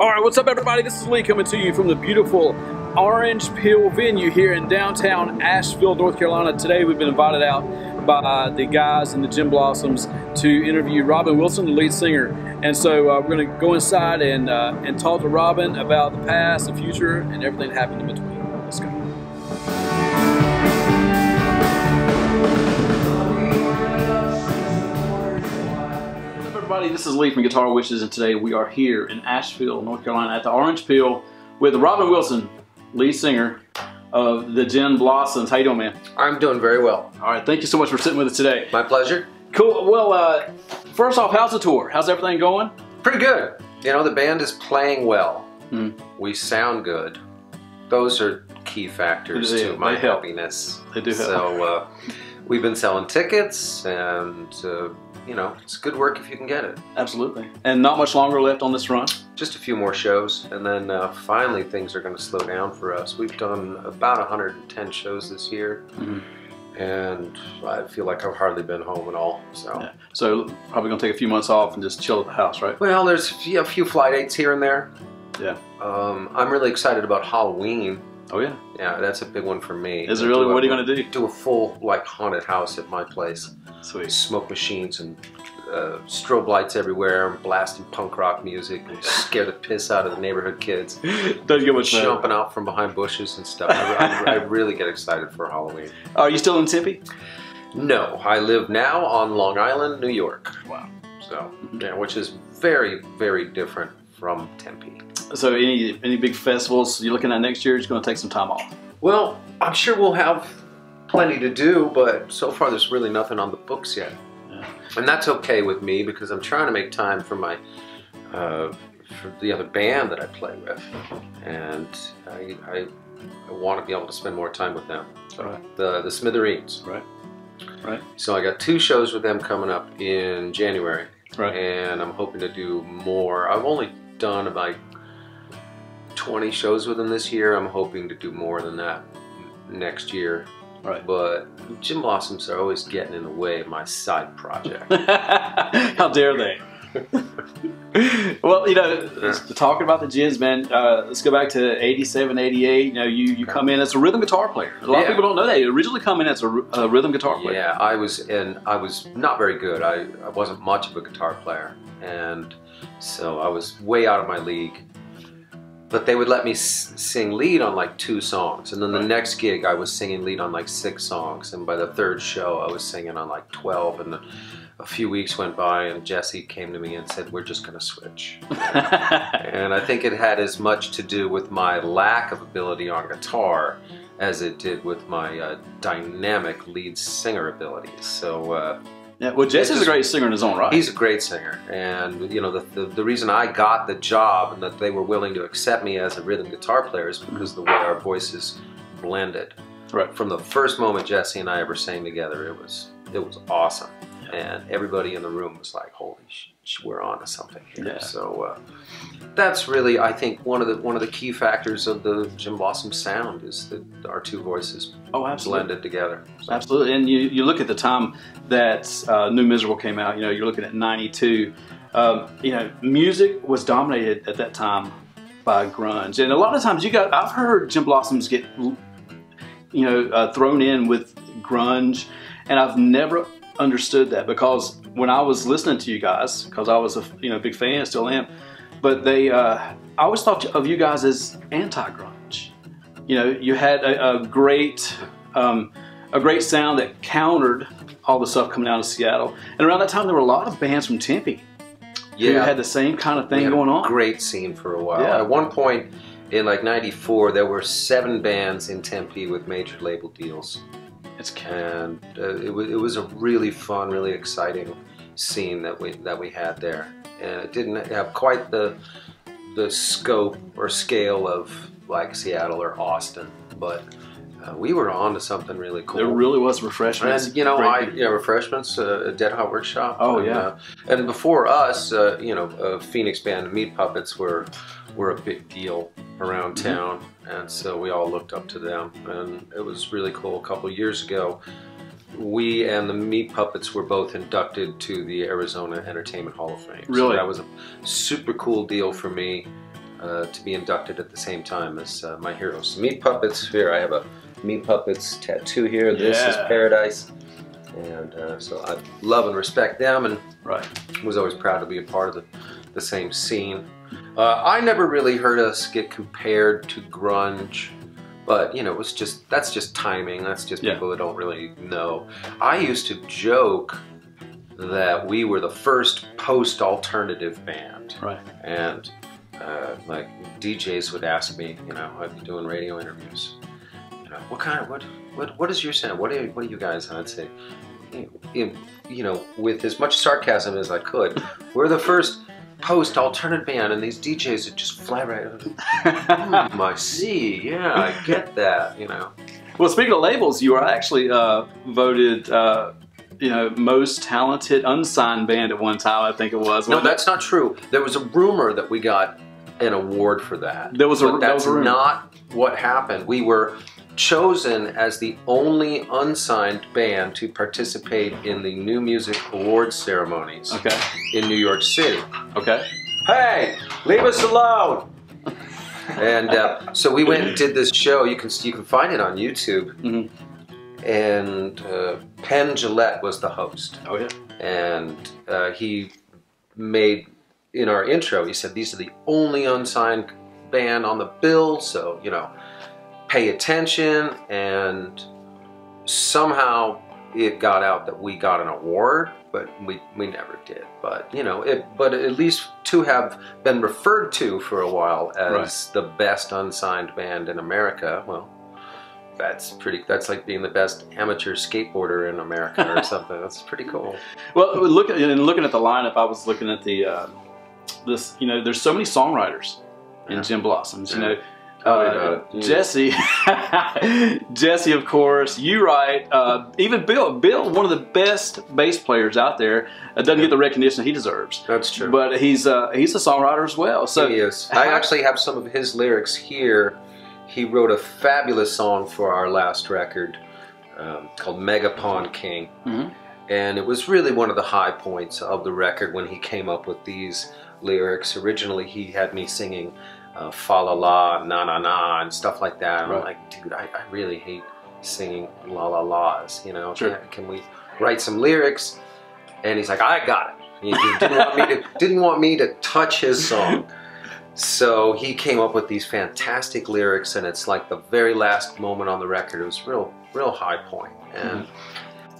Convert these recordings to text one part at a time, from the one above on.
All right, what's up, everybody? This is Lee coming to you from the beautiful Orange Peel venue here in downtown Asheville, North Carolina. Today, we've been invited out by the guys in the Gin Blossoms to interview Robin Wilson, the lead singer. And so uh, we're going to go inside and uh, and talk to Robin about the past, the future, and everything that happened in between. Let's go. Everybody? This is Lee from Guitar Wishes, and today we are here in Asheville, North Carolina, at the Orange Peel with Robin Wilson, lead singer of the Gin Blossoms. How you doing, man? I'm doing very well. All right, thank you so much for sitting with us today. My pleasure. Cool. Well, uh, first off, how's the tour? How's everything going? Pretty good. You know, the band is playing well. Hmm. We sound good. Those are key factors to my they happiness. They do help. So uh, we've been selling tickets, and uh, you know, it's good work if you can get it. Absolutely. And not much longer left on this run. Just a few more shows, and then uh, finally things are going to slow down for us. We've done about 110 shows this year, Mhm. and I feel like I've hardly been home at all. So. Yeah. So probably gonna take a few months off and just chill at the house, right? Well, there's a few, a few flight dates here and there. Yeah. Um, I'm really excited about Halloween. Oh yeah. Yeah, that's a big one for me. Is it really? Do What are you gonna do? Do a full like haunted house at my place. Sweet. Smoke machines and uh, strobe lights everywhere, and blasting punk rock music, and scare the piss out of the neighborhood kids, Doesn't get much jumping out from behind bushes and stuff. I, I, I really get excited for Halloween. Are you still in Tempe? No, I live now on Long Island, New York. Wow. So, yeah, which is very, very different from Tempe. So any any big festivals you're looking at next year? Just gonna take some time off. Well, I'm sure we'll have plenty to do, but so far there's really nothing on the books yet. Yeah. And that's okay with me because I'm trying to make time for my uh, for the other band that I play with, and I, I, I want to be able to spend more time with them. So Right. the the Smithereens. Right. Right. So I got two shows with them coming up in January, Right. and I'm hoping to do more. I've only done about 20 shows with them this year. I'm hoping to do more than that next year. Right. But Gin Blossoms are always getting in the way of my side project. How dare they? well, you know, talking about the gins, man. Uh, let's go back to 87, 88. You know, you, you come in as a rhythm guitar player. A lot of people don't know that. You originally come in as a rhythm guitar player. yeah, I was and I was not very good. I, I wasn't much of a guitar player, and so I was way out of my league. But they would let me s- sing lead on like two songs, and then the next gig I was singing lead on like six songs, and by the third show I was singing on like twelve. And a few weeks went by, and Jesse came to me and said, "We're just going to switch." And I think it had as much to do with my lack of ability on guitar as it did with my uh, dynamic lead singer abilities. So uh, yeah, well, Jesse's a great singer in his own right. he's a great singer, and you know the, the the reason I got the job and that they were willing to accept me as a rhythm guitar player is because the way our voices blended. Right. From the first moment Jesse and I ever sang together, it was it was awesome, and everybody in the room was like, "Holy, sh- sh- we're on to something here." Yeah. So. Uh, that's really, I think, one of the one of the key factors of the Gin Blossom sound is that our two voices oh, absolutely. blended together. So- Absolutely, and you, you look at the time that uh, New Miserable came out. You know, you're looking at '92. Um, you know, music was dominated at that time by grunge, and a lot of times you got. I've heard Gin Blossoms get, you know, uh, thrown in with grunge, and I've never understood that because when I was listening to you guys, because I was a you know big fan, still am, but they, uh, I always thought of you guys as anti-grunge. You know, you had a, a great. Um, a great sound that countered all the stuff coming out of Seattle. And around that time, there were a lot of bands from Tempe who had the same kind of thing going on. Great scene for a while. Yeah. At one point in like '94, there were seven bands in Tempe with major label deals, It's and uh, it, was, it was a really fun, really exciting scene that we that we had there. And it didn't have quite the the scope or scale of like Seattle or Austin, but uh, we were on to something really cool. There really was refreshments. And you know, I yeah, refreshments, uh, Dead Hot Workshop. Oh, and, yeah. uh, and before us, uh, you know, uh, Phoenix band Meat Puppets were were a big deal around Mm-hmm. town, and so we all looked up to them, and it was really cool. A couple years ago, we and the Meat Puppets were both inducted to the Arizona Entertainment Hall of Fame. So Really? that was a super cool deal for me. uh, to be inducted at the same time as uh, my heroes. Meat Puppets, here I have a Meat Puppets tattoo here. This is Paradise. And uh, so I love and respect them and Right. was always proud to be a part of the, the same scene. Uh, I never really heard us get compared to grunge, but you know, it was just that's just timing. That's just Yeah. people that don't really know. I used to joke that we were the first post-alternative band, Right. and uh, like DJs would ask me, you know, I'd be doing radio interviews. You know, what kind of what what what is your sound? What are what are you guys? And I'd say, you know, with as much sarcasm as I could, we're the first post alternate band, and these DJs would just fly right over. Hmm, I see. Yeah, I get that. You know. Well, speaking of labels, you were actually uh, voted, uh, you know, most talented unsigned band at one time. I think it was. No, it? that's not true. There was a rumor that we got an award for that. There was a- But that's was a rumor. not what happened. We were chosen as the only unsigned band to participate in the New Music Awards ceremonies okay. in New York City. Okay. Hey, leave us alone! and uh, so we went and did this show. You can you can find it on YouTube. Mhm. And uh, Penn Jillette was the host Oh yeah. and uh, he made in our intro he said these are the only unsigned band on the bill so you know pay attention and somehow it got out that we got an award but we, we never did but you know it but at least to have been referred to for a while as the best unsigned band in america well that's pretty that's like being the best amateur skateboarder in america or something that's pretty cool Well, look and looking at the lineup, I was looking at the uh, this. You know, there's so many songwriters in Yeah. Gin Blossoms. You Yeah. know. Uh. Yeah. Jesse, Jesse, of course. You write. Uh, even Bill, Bill, one of the best bass players out there, uh, doesn't get the recognition he deserves. That's true. But he's uh, he's a songwriter as well. So he is. I actually have some of his lyrics here. He wrote a fabulous song for our last record um, called Megapon King. Mhm. And it was really one of the high points of the record when he came up with these lyrics. Originally, he had me singing uh, fa la la, na na na, and stuff like that. And Right. I'm like, dude, I, I really hate singing la la la's. You know, Sure. can, can we write some lyrics? And he's like, I got it. He, he didn't want me to didn't want me to touch his song. So he came up with these fantastic lyrics, and it's like the very last moment on the record. It was real, real high point. And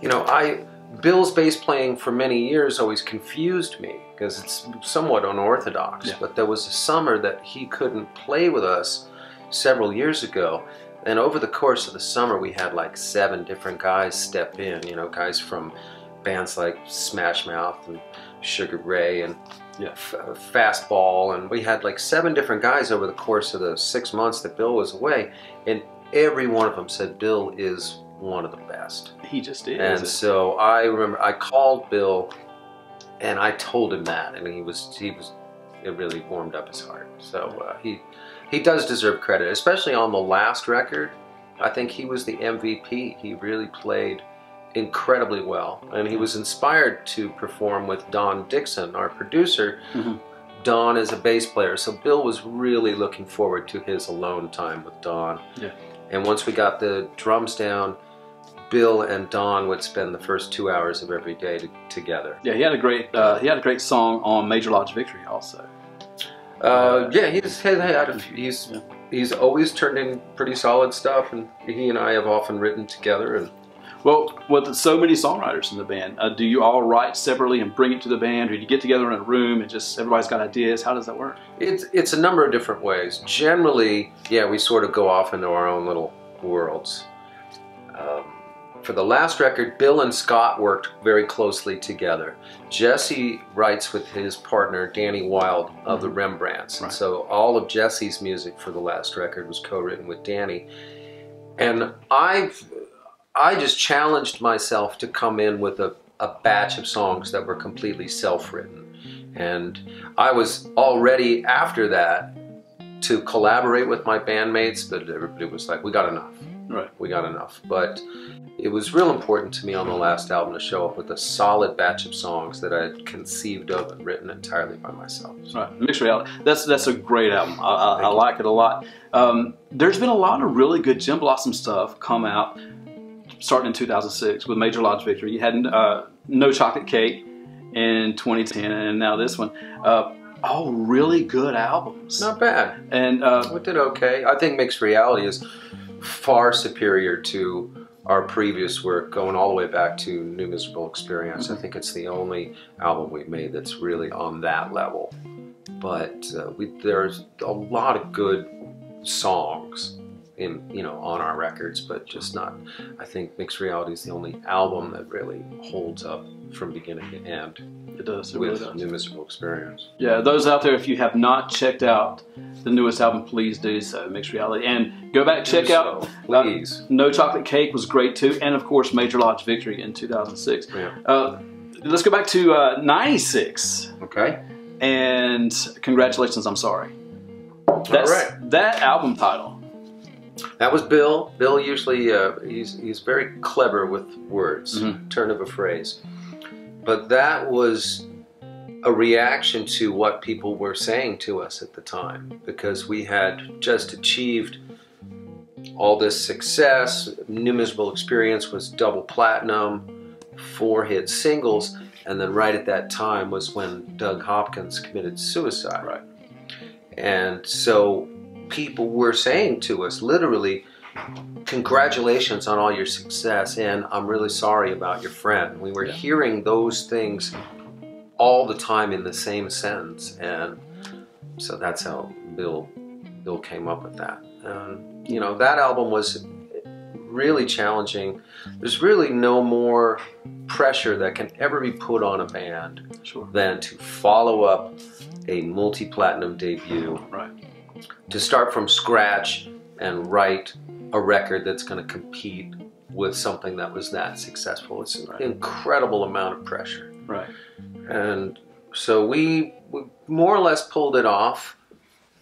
you know, I Bill's bass playing for many years always confused me because it's somewhat unorthodox. Yeah. But there was a summer that he couldn't play with us several years ago. And over the course of the summer, we had like seven different guys step in. You know, guys from bands like Smash Mouth and Sugar Ray and Yeah. F- Fastball, and we had like seven different guys over the course of the six months that Bill was away, and every one of them said Bill is one of the best. he just is. And so I remember I called Bill, and I told him that, and he was he was it really warmed up his heart. So uh, he he does deserve credit, especially on the last record. I think he was the MVP. He really played incredibly well, and he was inspired to perform with Don Dixon, our producer. Mhm. Don is a bass player, so Bill was really looking forward to his alone time with Don. Yeah. And once we got the drums down, Bill and Don would spend the first two hours of every day to, together. yeah, he had a great uh, he had a great song on Major Lodge Victory also. Uh, yeah, he's had, had a few, he's Yeah. he's always turned in pretty solid stuff, and he and I have often written together. And Well, with so many songwriters in the band, uh, do you all write separately and bring it to the band, or do you get together in a room and just everybody's got ideas? How does that work? it's it's a number of different ways. Generally, yeah, we sort of go off into our own little worlds. Um, for the last record, Bill and Scott worked very closely together. Jesse writes with his partner Danny Wilde of the mm-hmm. Rembrandts. Right. So all of Jesse's music for the last record was co-written with Danny. And I've I just challenged myself to come in with a, a batch of songs that were completely self-written. And I was already after that to collaborate with my bandmates, but everybody was like, we got enough. Right. We got enough. But it was real important to me on the last album to show up with a solid batch of songs that I had conceived of and written entirely by myself. Right, mixed reality. That's that's a great album. I, I, I like it a lot. Um, there's been a lot of really good Gin Blossom stuff come out, starting in 2006 with Major Lodge Victory. You had uh, No Chocolate Cake in 2010, and now this one. Uh, all really good albums. Not bad. And uh, We did okay. I think Mixed Reality is far superior to our previous work, going all the way back to New Miserable Experience. I think it's the only album we've made that's really on that level. But uh, we, there's a lot of good songs in you know on our records, but just not. I think Mixed Reality is the only album that really holds up from beginning to end it does. It really does. New Miserable Experience. Yeah, those out there, if you have not checked out the newest album, please do so. Mixed Reality, and go back check out. so, please. No Chocolate Cake was great too, and of course Major Lodge Victory in 2006. Yeah. Uh, let's go back to uh, 96 Okay. and congratulations, I'm sorry. That's, right. That album title. That was Bill. Bill usually uh, he's he's very clever with words, Mhm. turn of a phrase. But that was a reaction to what people were saying to us at the time because we had just achieved all this success. New Miserable Experience was double platinum, four hit singles, and then right at that time was when Doug Hopkins committed suicide. Right. And so people were saying to us literally, congratulations on all your success and i'm really sorry about your friend we were Yeah. hearing those things all the time in the same sentence and so that's how bill bill came up with that and you know that album was really challenging there's really no more pressure that can ever be put on a band Sure. than to follow up a multi-platinum debut Right. to start from scratch and write a record that's going to compete with something that was that successful. It's an Right. incredible amount of pressure. Right. And so we, we more or less pulled it off.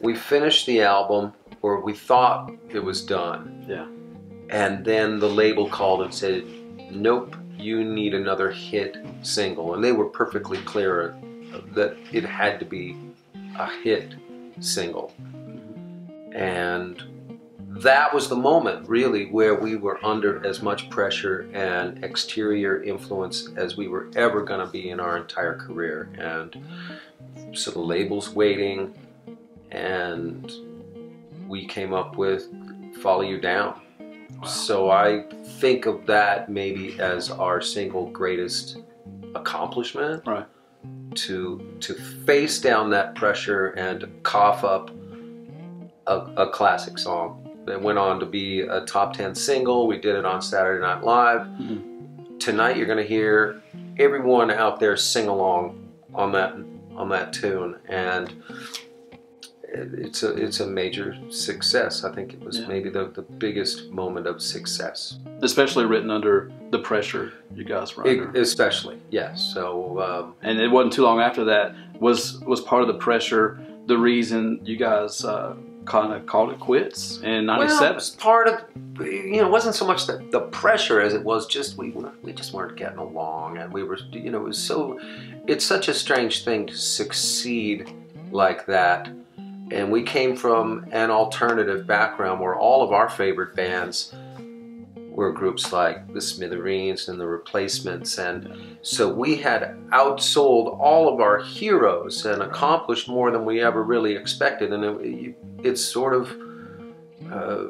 We finished the album, or we thought it was done. Yeah. And then the label called and said, Nope, you need another hit single. And they were perfectly clear that it had to be a hit single. Mm-hmm. And that was the moment, really, where we were under as much pressure and exterior influence as we were ever going to be in our entire career. And so the label's waiting, and we came up with Follow You Down. So I think of that maybe as our single greatest accomplishment. Right. To to face down that pressure and cough up a, a classic song that went on to be a top 10 single. We did it on Saturday Night Live. Mhm. Tonight you're going to hear everyone out there sing along on that on that tune and it- it's a it's a major success. I think it was Yeah. maybe the, the biggest moment of success. Especially written under the pressure you guys were under. especially, yes. So um, and it wasn't too long after that was was part of the pressure the reason you guys uh, kind of called it quits in Well, '97. it's part of you know, it wasn't so much the, the pressure as it was just we we just weren't getting along, and we were you know it was so it's such a strange thing to succeed like that, and we came from an alternative background where all of our favorite bands were groups like the Smithereens and the Replacements, and so we had outsold all of our heroes and accomplished more than we ever really expected, and it, it's sort of uh,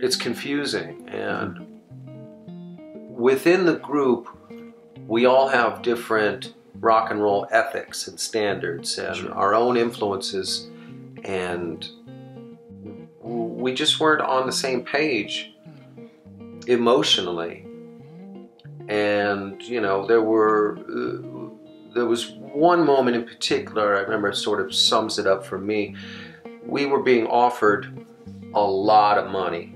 it's confusing. And within the group we all have different rock and roll ethics and standards and Sure. our own influences and we just weren't on the same page emotionally. And you know there were uh, there was one moment in particular i remember it sort of sums it up for me. We were being offered a lot of money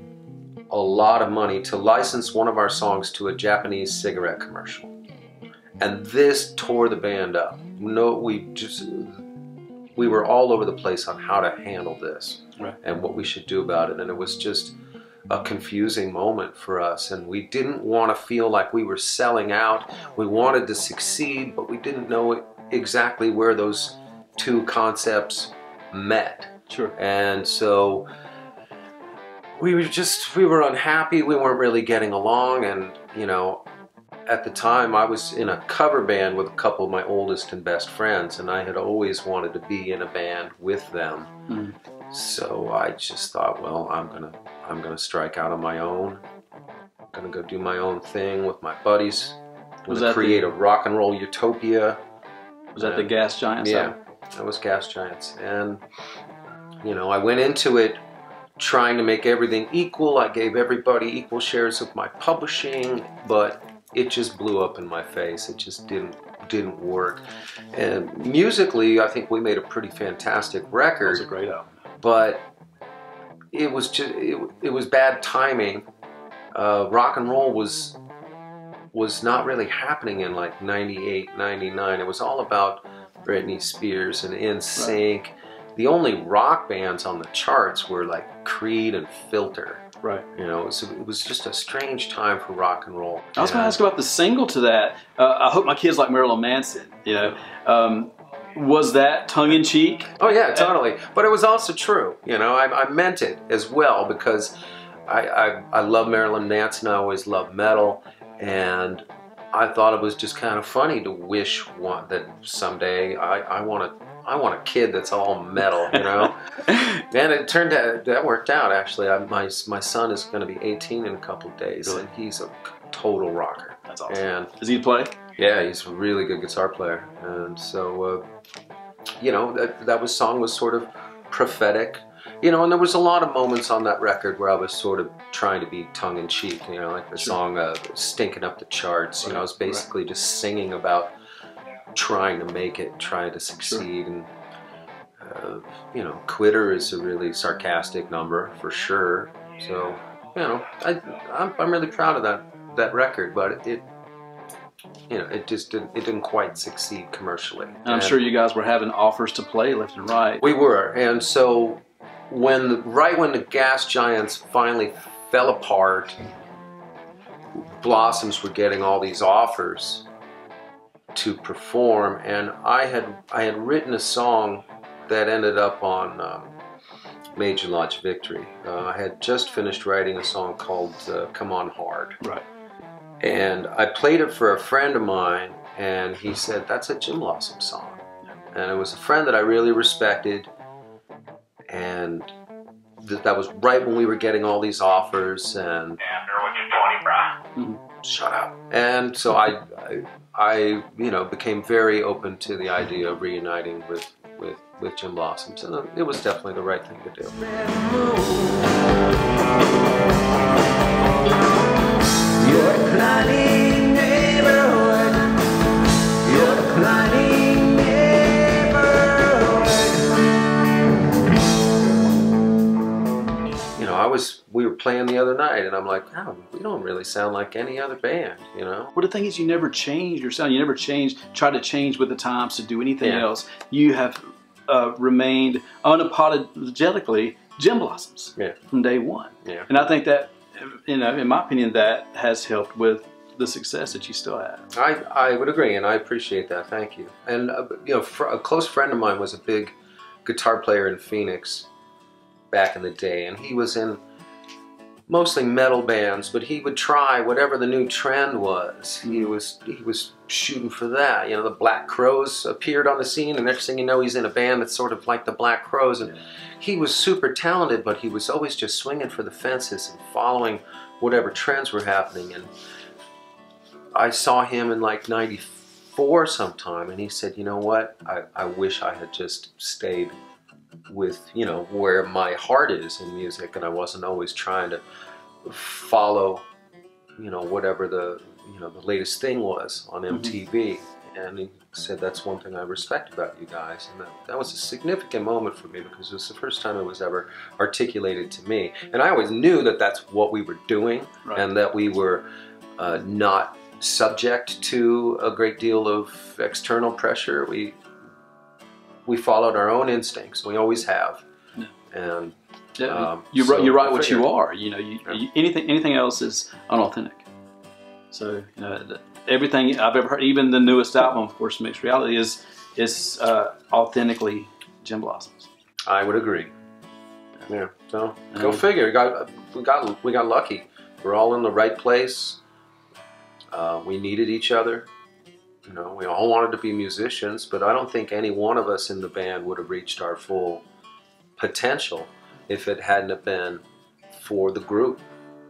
a lot of money to license one of our songs to a japanese cigarette commercial. And this tore the band up. No we just we were all over the place on how to handle this Right. and what we should do about it and it was just a confusing moment for us, and we didn't want to feel like we were selling out. We wanted to succeed, but we didn't know exactly where those two concepts met. Sure. And so we were just we were unhappy. We weren't really getting along, and you know, at the time I was in a cover band with a couple of my oldest and best friends, and I had always wanted to be in a band with them. Mhm. So I just thought, well, I'm gonna I'm gonna strike out on my own. I'm gonna go do my own thing with my buddies. I'm that the- create a rock and roll utopia. Was that the Gas Giants? Yeah, that was Gas Giants. And, you know, I went into it trying to make everything equal. I gave everybody equal shares of my publishing, but it just blew up in my face. It just didn't didn't work. And musically, I think we made a pretty fantastic record was a great album. but it was just it, it was bad timing. Uh, rock and roll was was not really happening in like 98, 99. It was all about Britney Spears and In Sync. The only rock bands on the charts were like Creed and Filter. Right. You know, it was, it was just a strange time for rock and roll. I was going to ask about the single to that. Uh, I hope my kids like Marilyn Manson. You know, um, was that tongue in cheek? Oh yeah, totally. But it was also true. You know, I, I meant it as well because I, I I love Marilyn Manson. I always loved metal, and I thought it was just kind of funny to wish one, that someday I, I want a I want a kid that's all metal. You know. and it turned out that worked out actually. I, my my son is going to be 18 in a couple of days, Really? and he's a total rocker. That's awesome. And Does he play? yeah, he's a really good guitar player, and so uh, you know that that was song was sort of prophetic, you know, and there was a lot of moments on that record where I was sort of trying to be tongue in cheek, you know, like the Sure. song uh, "Stinking Up the Charts." You know, I was Right, right. basically just singing about trying to make it, trying to succeed, and uh, you know, "Quitter" is a really sarcastic number for sure. So you know, I I'm, I'm really proud of that that record, but it you know, it just didn't, it didn't quite succeed commercially. And I'm And sure you guys were having offers to play left and right. we were, and so when the, right when the Gas Giants finally fell apart, Blossoms were getting all these offers to perform, and I had I had written a song that ended up on um, Major Lodge Victory. Uh, I had just finished writing a song called uh, "Come On Hard." Right. And I played it for a friend of mine, and he said, That's a Gin Blossom song. And it was a friend that I really respected. And th- that was right when we were getting all these offers, and After what you 20, bruh. shut up. And so I, I, I, you know, became very open to the idea of reuniting with, with, with Gin Blossoms. And it was definitely the right thing to do. Your declining neighborhood. Your declining neighborhood. You know, I was, we were playing the other night, and I'm like, oh, we don't really sound like any other band, you know? Well, the thing is, you never change your sound. You never change, try to change with the times to do anything Yeah. else. You have uh, remained unapologetically Gin Blossoms Yeah. from day one. Yeah. And I think that, you know, in my opinion, that has helped with the success that you still have. I, I would agree, and I appreciate that. Thank you. And uh, you know, fr- a close friend of mine was a big guitar player in Phoenix back in the day, and he was in mostly metal bands, but he would try whatever the new trend was. He was he was shooting for that. You know, the Black Crowes appeared on the scene, and next thing you know, he's in a band that's sort of like the Black Crowes, and he was super talented, but he was always just swinging for the fences and following whatever trends were happening. And I saw him in like '94 sometime, and he said, "You know what? I, I wish I had just stayed with you know where my heart is in music, and I wasn't always trying to follow you know whatever the you know the latest thing was on MTV." And he said, "That's one thing I respect about you guys," and that, that was a significant moment for me because it was the first time it was ever articulated to me. And I always knew that that's what we were doing, Right. and that we were uh, not subject to a great deal of external pressure. We we followed our own instincts. We always have, Yeah. and Yeah, Um, you're so. You're right. I What you are. You know, you, Yeah. you, anything anything else is unauthentic. So you know, everything I've ever heard, even the newest album, of course, Mixed Reality, is is uh, authentically Gin Blossoms. I would agree. Yeah. So go Um, figure. We got we got we got lucky. We're all in the right place. Uh, we needed each other. You know, we all wanted to be musicians, but I don't think any one of us in the band would have reached our full potential if it hadn't have been for the group.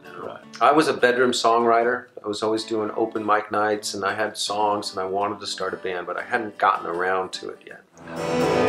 you know. Right. I was a bedroom songwriter. I was always doing open mic nights, and I had songs, and I wanted to start a band, but I hadn't gotten around to it yet.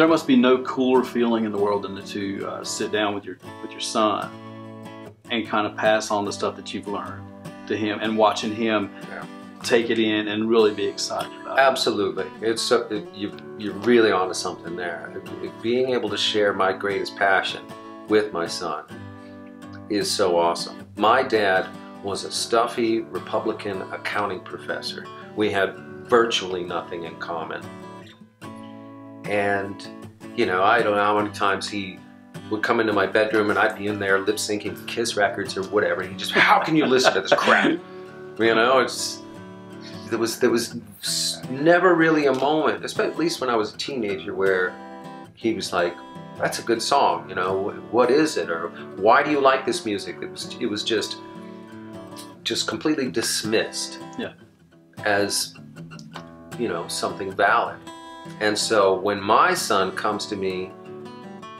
There, of the there time. must be no cooler feeling in the world than to uh, sit down with your with your son and kind of pass on the stuff that you've learned to him and watching him Yeah. take it in and really be excited about it. Absolutely, it's so, it, you you're really onto something there. It- it- being able to share my greatest passion with my son is so awesome. My dad was a stuffy Republican accounting professor. We had virtually nothing in common, and you know I don't know how many times he would come into my bedroom and I'd be in there lip syncing Kiss records or whatever. And he just, how can you listen to this crap? You know, it's there was there was never really a moment, especially at least when I was a teenager, where he was like, "That's a good song," you know, "What is it?" or "Why do you like this music?" It was it was just just completely dismissed Yeah. as you know something valid. And so when my son comes to me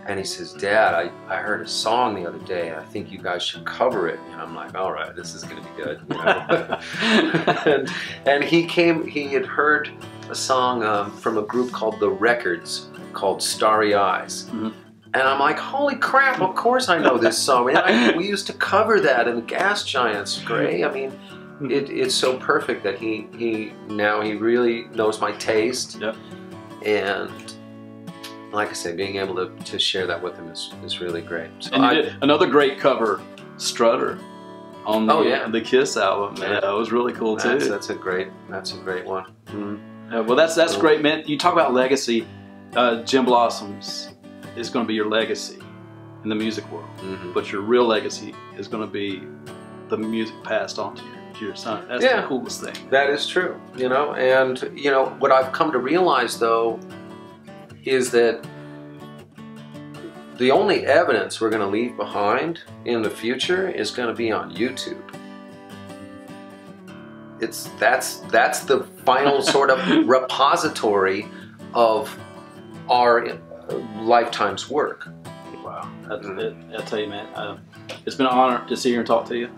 and he says, Dad, I, I heard a song the other day. I think you guys should cover it. And I'm like, all right, this is going to be good. You know? and, and he came, he had heard a song um, from a group called The Records called Starry Eyes. Mhm. And I'm like, holy crap, of course I know this song. And I, we used to cover that in Gas Giants, Gray. I mean, it, it's so perfect that he, he now he really knows my taste. Yep. And like I say, being able to, to share that with him is, is really great. So And I, another great cover, Strutter, on the, Oh, yeah. the Kiss album. Yeah. Yeah, it was really cool too. that's, that's a great that's a great one. Uh, well, that's that's Cool. great, man. You talk about legacy. Uh, Gin Blossoms is going to be your legacy in the music world, Mhm. but your real legacy is going to be the music passed on to your, to your son. That's Yeah. the coolest thing. That is true, you know. And you know what I've come to realize though is that the only evidence we're going to leave behind in the future is going to be on YouTube. It's that's that's the final sort of repository of our uh, lifetime's work. Wow, that's it. I tell you, man, uh, it's been an honor to sit here and talk to you.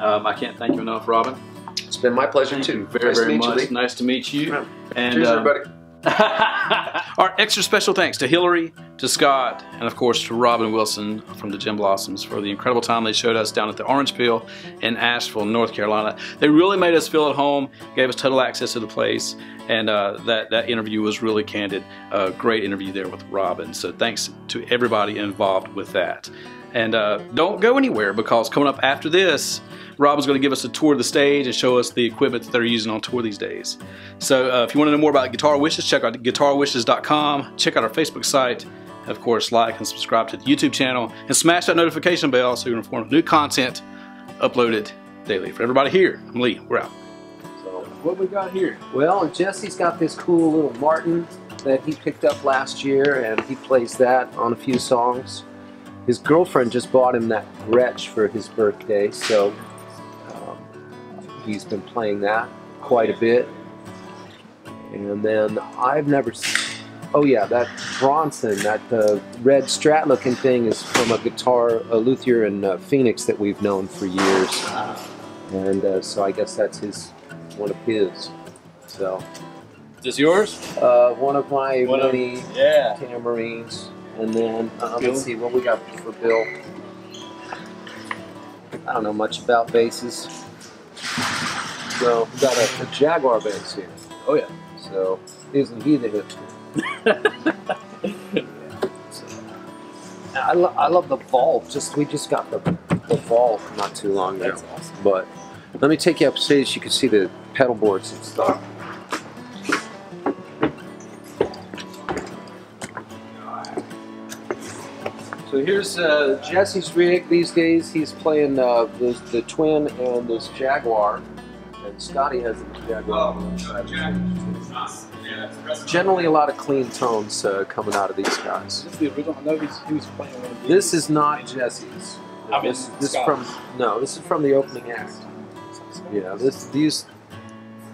Um, I can't thank you enough, Robin. It's been my pleasure Thank too. very, nice very to meet you, much. Nice to meet you. Yeah. And Cheers, um, everybody. Our extra special thanks to Hillary, to Scott, and of course to Robin Wilson from the Gin Blossoms for the incredible time they showed us down at the Orange Peel in Asheville, North Carolina. They really made us feel at home, gave us total access to the place, and uh, that, that interview was really candid. A great interview there with Robin. So thanks to everybody involved with that. And uh, don't go anywhere because coming up after this, Rob is going to give us a tour of the stage and show us the equipment that they're using on tour these days. So uh, if you want to know more about Guitar Wishes, check out guitarwishes.com. Check out our Facebook site. Of course, like and subscribe to the YouTube channel and smash that notification bell so you're informed of new content uploaded daily. For everybody here, I'm Lee. We're out. So, What we got here? Well, Jesse's got this cool little Martin that he picked up last year, and he plays that on a few songs. His girlfriend just bought him that Gretsch for his birthday, so um, he's been playing that quite a bit. And then I've never. s- Oh yeah, that Bronson, that uh, red Strat-looking thing, is from a guitar, a luthier in uh, Phoenix that we've known for years, and uh, so I guess that's his one of his. So. Is this yours? Uh, one of my One of- many Yeah. tamarines, and then uh, let's see what we got for Bill. I don't know much about basses. So we got a, a Jaguar bass here. Oh yeah. So isn't he the hipster? So, I, lo- I love the vault. Just we just got the the vault not too long ago. That's awesome. But let me take you upstairs. You can see the pedal boards and stuff. So here's uh, Jesse's rig these days. He's playing uh, the, the twin and this Jaguar, and Scotty has the Jaguar. Generally, a lot of clean tones uh, coming out of these guys. This is the original. I know he's, he was playing one of these. This is not Jesse's. I mean, this, this is from no. This is from the opening act. Yeah, this these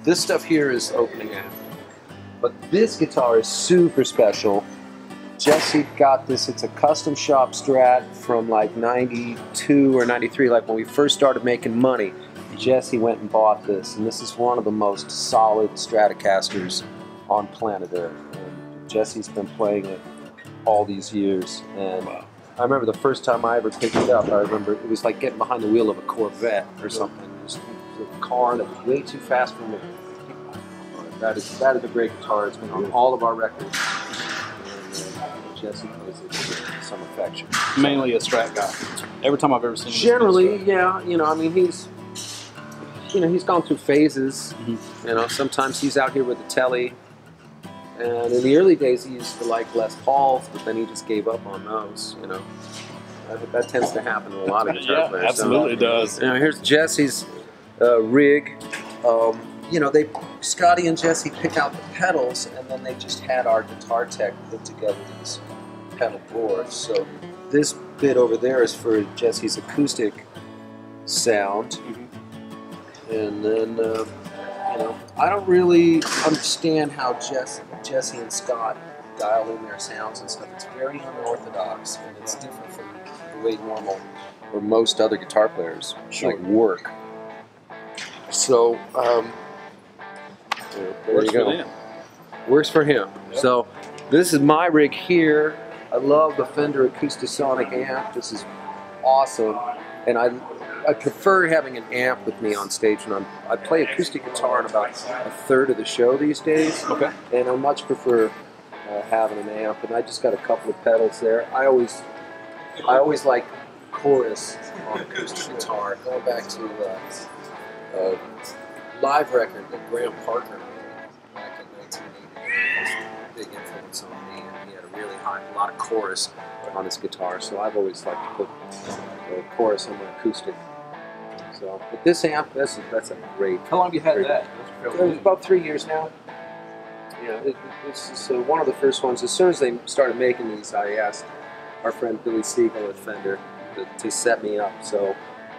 this stuff here is opening act. But this guitar is super special. Jesse got this. It's a custom shop Strat from like '92 or '93, like when we first started making money. Jesse went and bought this, and this is one of the most solid Stratocasters on planet Earth. And Jesse's been playing it all these years, and Wow. I remember the first time I ever picked it up. I remember it was like getting behind the wheel of a Corvette or something. It was, it was a car that was way too fast for me. That is that is a great guitar. It's been on all of our records. Jesse plays it with some affection. mainly a strat guy. Every time I've ever seen him, Generally, yeah, you know, I mean, he's, you know, he's gone through phases. Mhm. You know, sometimes he's out here with the telly, and in the early days he used to like Les Pauls, but then he just gave up on those. You know, that, that tends to happen to a lot of guitar yeah, players. so- absolutely does. you know, here's Jesse's uh, rig. Um, you know, they Scotty and Jesse pick out the pedals, and then they just had our guitar tech put together these pedal boards. So this bit over there is for Jesse's acoustic sound, and then uh, you know, I don't really understand how Jesse, Jesse and Scott dial in their sounds and stuff. It's very unorthodox, and it's different from the way normal or most other guitar players Sure. like work. So, um, yeah, there Works you go. for. Works for him. Yep. So, this is my rig here. I love the Fender Acoustasonic amp. This is awesome, and I I prefer having an amp with me on stage when I'm I play acoustic guitar in about a third of the show these days, Okay. and I much prefer uh, having an amp. And I just got a couple of pedals there. I always I always like chorus on acoustic guitar. Going back to uh, uh, live record that Graham Parker made back in 1980, big influence on me, really high, a lot of chorus on his guitar. So I've always liked to put uh, chorus on my acoustic. So, but this amp, that's a, that's a great. How long have you had great- that? It's about three years now. Yeah, it, this is uh, one of the first ones. As soon as they started making these, I asked our friend Billy Siegel at Fender to, to set me up. So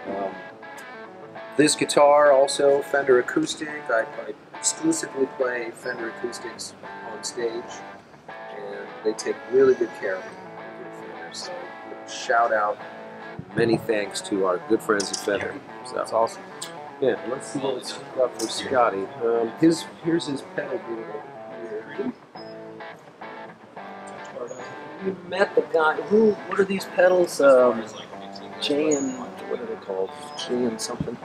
um, this guitar also Fender acoustic. I, I exclusively play Fender acoustics on stage, they take really good care of me. So shout out, many thanks to our good friends at Fender. So That's awesome. yeah, let's see what it's got for Scotty. Um, his here's his pedal board over here. You met the guy. Who? What are these pedals? Um, J and what are they called? J and something.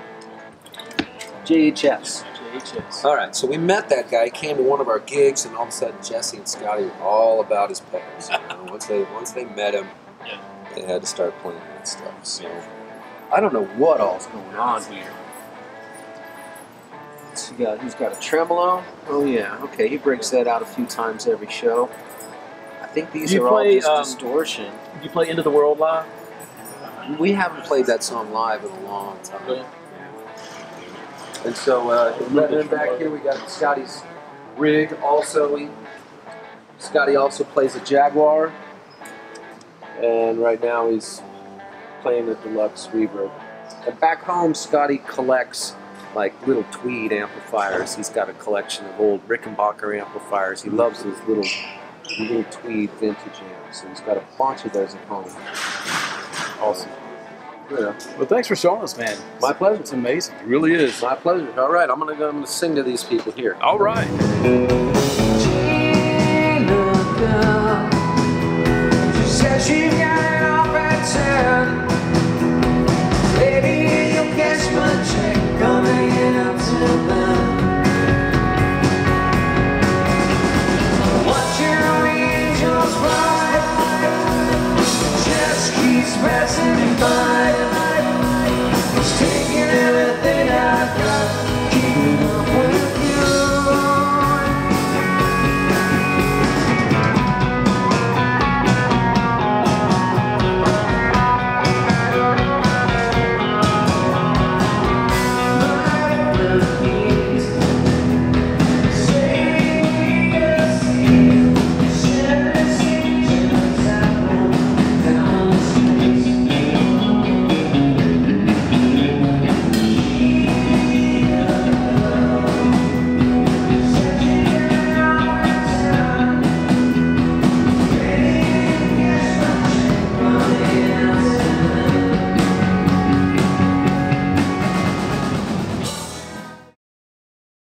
JHS. JHS. All right, so we met that guy. He came to one of our gigs, and all of a sudden, Jesse and Scotty were all about his pedals. You know, once they once they met him, Yeah. they had to start playing that stuff. So I don't know what all's going on here. So he got, he's got a tremolo. Oh yeah, okay. He breaks that out a few times every show. I think these You are play, all just um, distortion. Did you play Into the World live? We haven't played that song live in a long time. Really? And so, uh, back here we got Scotty's rig. Also, he, Scotty also plays a Jaguar, and right now he's playing a deluxe reverb. And back home, Scotty collects like little tweed amplifiers. He's got a collection of old Rickenbacker amplifiers. He loves those little little tweed vintage amps. So he's got a bunch of those at home. Awesome. Yeah. Well, thanks for showing us, man. My pleasure. It's amazing. It really is. My pleasure. All right, I'm gonna go, I'm gonna sing to these people here. All right.